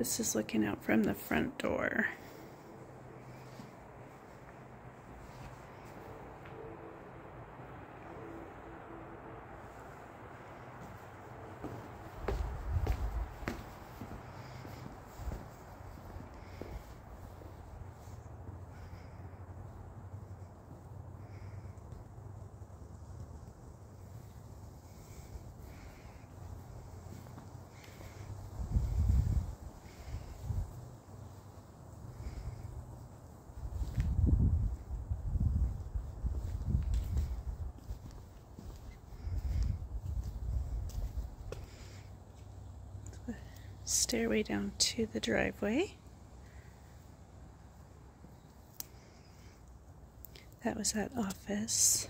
This is looking out from the front door. Stairway down to the driveway. That was that office.